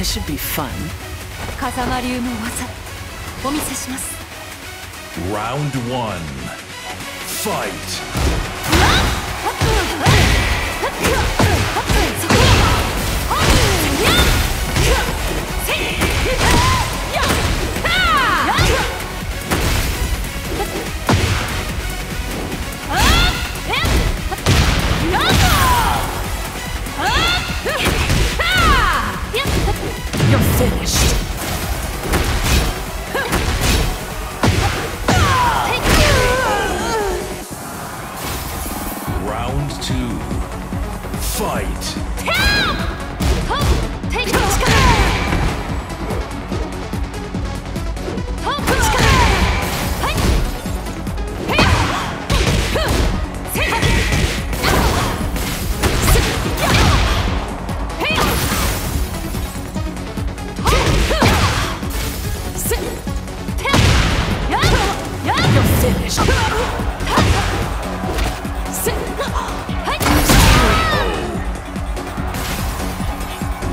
This should be fun. 風間流の技お見せします Round one. Fight.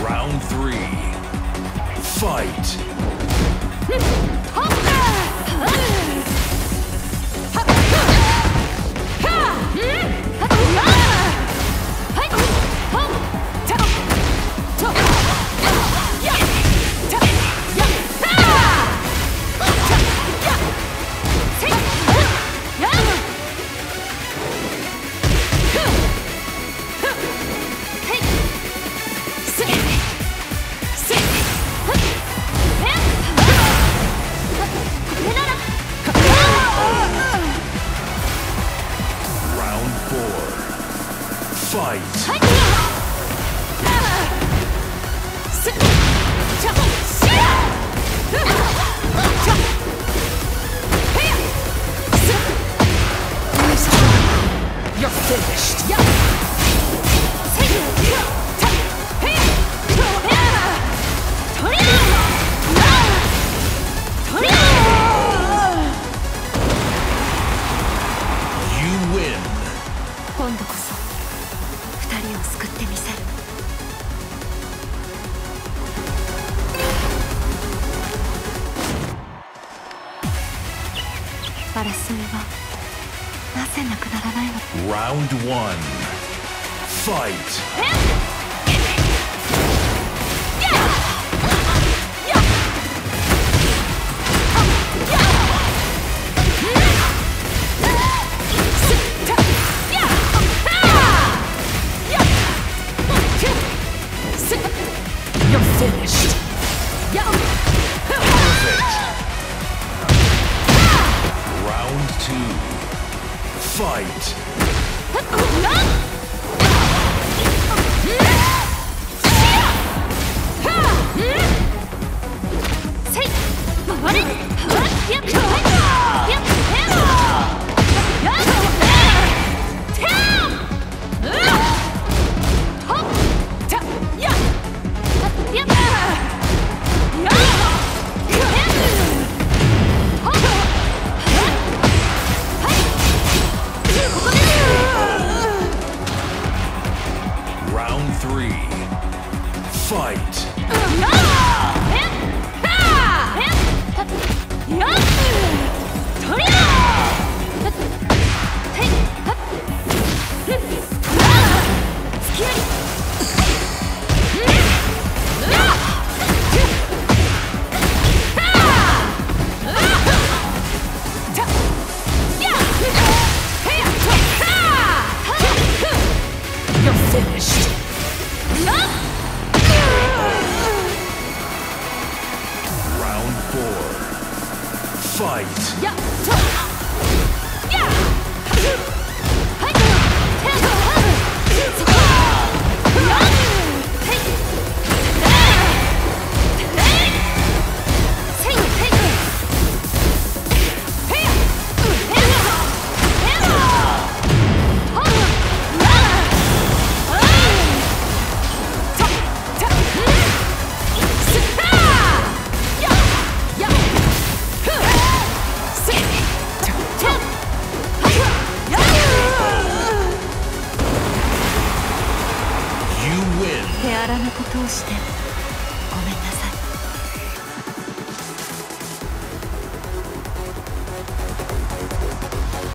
Round three. Fight. 今度こそ救ってみせる争いはなぜなくならないの Round 1 Fight! finished. Round four. Fight. Yeah. 手荒なことをしてごめんなさい。